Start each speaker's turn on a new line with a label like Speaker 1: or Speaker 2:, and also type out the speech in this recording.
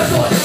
Speaker 1: Красота!